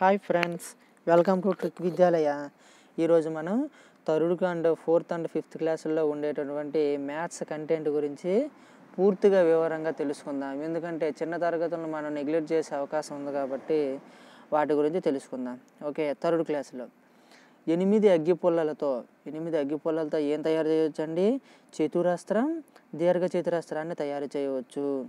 Hi friends welcome to trick Vidyalaya. ఈరోజు మనం third and fourth and fifth క్లాసుల్లో ఉండేటటువంటి మ్యాథ్స్ కంటెంట్ గురించి పూర్తిగా వివరంగా తెలుసుకుందాం. ఎందుకంటే చిన్న తరగతులను మనం నెగ్లెక్ట్ చేసే అవకాశం ఉంది కాబట్టి వాటి గురించి తెలుసుకుందాం. ఓకే థర్డ్ క్లాసులో. ఎనిమిది అగ్గి పుల్లలతో ఎనిమిది అగ్గి పుల్లలతో ఏం తయారు చేయవచ్చండి? చతురస్త్రం దీర్ఘ చతురస్త్రాన్ని తయారు చేయవచ్చు.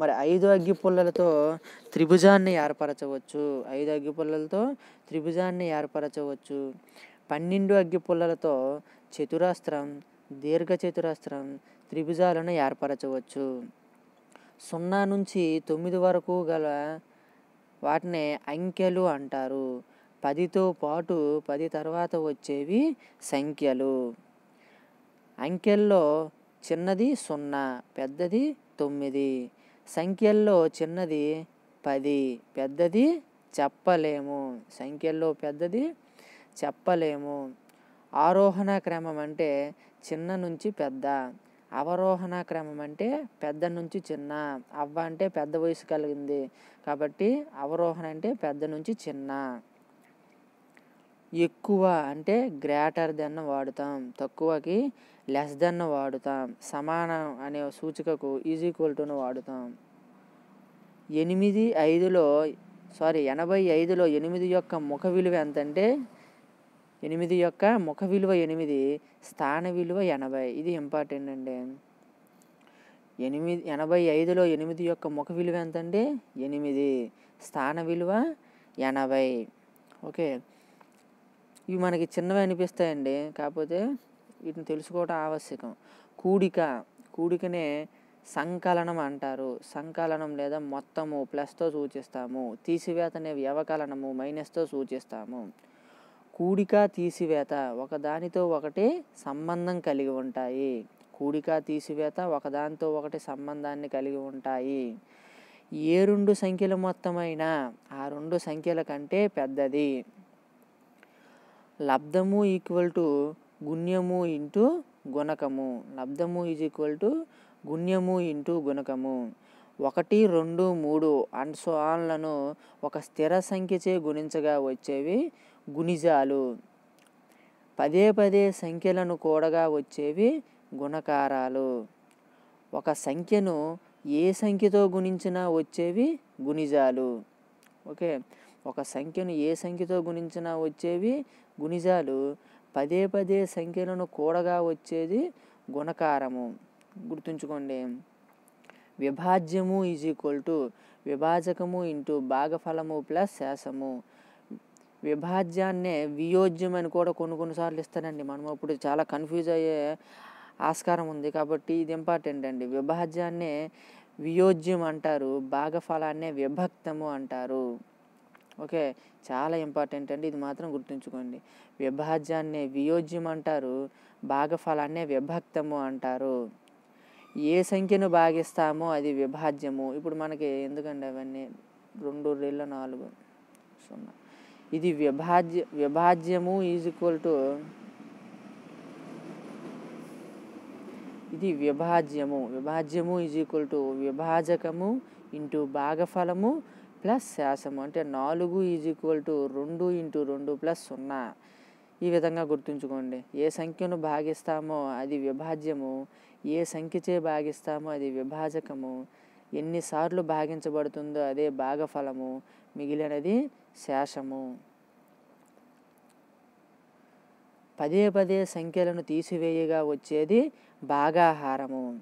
మరి ఐదు అగ్గి పుల్లలతో త్రిభుజాన్ని ఏర్పరచవచ్చు. ఐదు అగ్గి పుల్లలతో త్రిభుజాన్ని ఏర్పరచవచ్చు. పన్నెండు అగ్గి పుల్లలతో చతురస్త్రం దీర్ఘ చతురస్త్రం త్రిభుజాలను ఏర్పరచవచ్చు. సున్నా నుంచి తొమ్మిది వరకు గల వాటిని అంకెలు అంటారు. పదితో పాటు పది తర్వాత వచ్చేవి సంఖ్యలు. అంకెల్లో చిన్నది సున్నా పెద్దది తొమ్మిది. సంఖ్యల్లో చిన్నది పది పెద్దది చెప్పలేము. సంఖ్యల్లో పెద్దది చెప్పలేము. ఆరోహణ క్రమం అంటే చిన్న నుంచి పెద్ద. అవరోహణ క్రమం అంటే పెద్ద నుంచి చిన్న. అవ్వ అంటే పెద్ద వయసు కలిగింది కాబట్టి అవరోహణ అంటే పెద్ద నుంచి చిన్న. ఎక్కువ అంటే గ్రేటర్ దెన్ వాడుతాం. తక్కువకి లెస్ దెన్ వాడుతాం. సమానం అనే సూచికకు ఈజ్ ఈక్వల్ టును వాడుతాం. ఎనిమిది ఐదులో సారీ ఎనభై ఐదులో ఎనిమిది యొక్క ముఖ విలువ ఎంతంటే ఎనిమిది యొక్క ముఖ విలువ ఎనిమిది స్థాన విలువ ఎనభై. ఇది ఇంపార్టెంట్ అండి. ఎనిమిది ఎనభై ఐదులో ఎనిమిది యొక్క ముఖ విలువ ఎంతండి ఎనిమిది. స్థాన విలువ ఎనభై. ఓకే. ఇవి మనకి చిన్నవి అనిపిస్తాయండి. కాకపోతే వీటిని తెలుసుకోవడం ఆవశ్యకం. కూడిక. కూడికనే సంకలనం అంటారు. సంకలనం లేదా మొత్తము ప్లస్తో సూచిస్తాము. తీసివేత అనే వ్యవకలనము మైనస్తో సూచిస్తాము. కూడిక తీసివేత ఒకదానితో ఒకటి సంబంధం కలిగి ఉంటాయి. కూడిక తీసివేత ఒకదానితో ఒకటి సంబంధాన్ని కలిగి ఉంటాయి. ఏ రెండు సంఖ్యల మొత్తమైనా ఆ రెండు సంఖ్యల కంటే పెద్దది. లబ్ధము ఈక్వల్ టు గుణ్యము ఇంటూ గుణకము. లబ్ధము ఈజ్ ఈక్వల్ టు గుణ్యము ఇంటూ గుణకము. ఒకటి రెండు మూడు అండ్ సో ఆన్లను ఒక స్థిర సంఖ్యచే గుణించగా వచ్చేవి గుణిజాలు. పదే పదే సంఖ్యలను కూడగా వచ్చేవి గుణకారాలు. ఒక సంఖ్యను ఏ సంఖ్యతో గుణించినా వచ్చేవి గుణిజాలు. ఓకే? ఒక సంఖ్యను ఏ సంఖ్యతో గుణించినా వచ్చేవి గుణిజాలు. పదే పదే సంఖ్యలను కూడగా వచ్చేది గుణకారము. గుర్తుంచుకోండి. విభాజ్యము ఈజ్ ఈక్వల్ టు విభాజకము ఇంటూ భాగఫలము ప్లస్ శాసము. విభాజ్యాన్నే వియోజ్యం అని కూడా కొన్ని కొన్నిసార్లు ఇస్తానండి మనం అప్పుడు చాలా కన్ఫ్యూజ్ అయ్యే ఆస్కారం ఉంది కాబట్టి ఇది ఇంపార్టెంట్ అండి. విభాజ్యాన్నే వియోజ్యం అంటారు భాగఫలాన్నే విభక్తము అంటారు. ఓకే. చాలా ఇంపార్టెంట్ అండి. ఇది మాత్రం గుర్తుంచుకోండి. విభాజ్యాన్ని వియోజ్యం అంటారు. భాగఫలాన్నే విభక్తము అంటారు. ఏ సంఖ్యను భాగిస్తామో అది విభాజ్యము. ఇప్పుడు మనకి ఎందుకండి అవన్నీ? రెండు రెండు నాలుగు సున్నా. ఇది విభాజ్య విభాజ్యము ఈజ్ ఈక్వల్ టు ఇది విభాజ్యము విభాజ్యము ఈజ్ ఈక్వల్ టు విభాజకము ఇంటూ భాగఫలము ప్లస్ శాసము అంటే నాలుగు ఈజ్ ఈక్వల్ టు రెండు ఇంటూ రెండు ప్లస్ సున్నా. ఈ విధంగా గుర్తుంచుకోండి. ఏ సంఖ్యను భాగిస్తామో అది విభాజ్యము. ఏ సంఖ్యచే భాగిస్తామో అది విభాజకము. ఎన్నిసార్లు భాగించబడుతుందో అదే భాగఫలము. మిగిలినది శేషము పదే పదే సంఖ్యలను తీసివేయగా వచ్చేది భాగాహారము.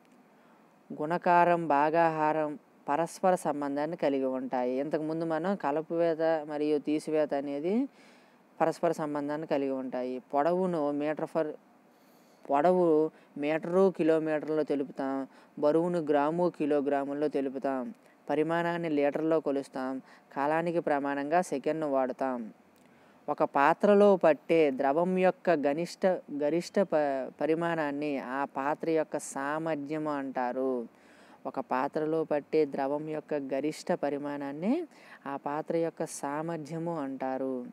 గుణకారం భాగాహారం పరస్పర సంబంధాన్ని కలిగి ఉంటాయి. ఇంతకుముందు మనం కలుపువేత మరియు తీసివేత అనేది పరస్పర సంబంధాన్ని కలిగి ఉంటాయి. పొడవును మీటర్ ఫర్ పొడవు మీటరు కిలోమీటర్లో తెలుపుతాం. బరువును గ్రాము కిలోగ్రాముల్లో తెలుపుతాం. పరిమాణాన్ని లీటర్లో కొలుస్తాం. కాలానికి ప్రమాణంగా సెకండ్ను వాడుతాం. ఒక పాత్రలో పట్టే ద్రవం యొక్క గనిష్ట గరిష్ట ప పరిమాణాన్ని ఆ పాత్ర యొక్క సామర్థ్యము అంటారు. ఒక పాత్రలో పట్టే ద్రవం యొక్క గరిష్ట పరిమాణాన్ని ఆ పాత్ర యొక్క సామర్థ్యము అంటారు.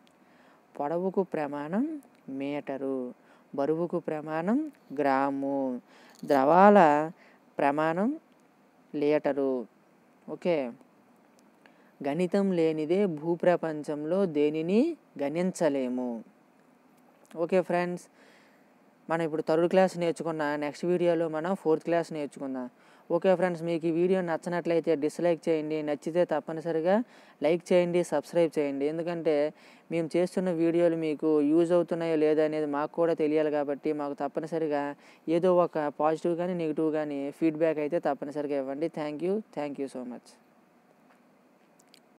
పొడవుకు ప్రమాణం మీటరు బరువుకు ప్రమాణం గ్రాము ద్రవాల ప్రమాణం లీటరు. ఓకే? గణితం లేనిదే భూప్రపంచంలో దేనిని గణించలేము. Okay friends? మనం ఇప్పుడు థర్డ్ క్లాస్ నేర్చుకున్న నెక్స్ట్ వీడియోలో మనం ఫోర్త్ క్లాస్ నేర్చుకుందాం. ఓకే ఫ్రెండ్స్ మీకు ఈ వీడియో నచ్చినట్లయితే డిస్లైక్ చేయండి నచ్చితే తప్పనిసరిగా లైక్ చేయండి సబ్స్క్రైబ్ చేయండి. ఎందుకంటే మేము చేస్తున్న వీడియోలు మీకు యూజ్ అవుతున్నాయో లేదా అనేది మాకు కూడా తెలియాలి కాబట్టి మాకు తప్పనిసరిగా ఏదో ఒక పాజిటివ్ కానీ నెగిటివ్ కానీ ఫీడ్బ్యాక్ అయితే తప్పనిసరిగా ఇవ్వండి. Thank you. Thank you so much.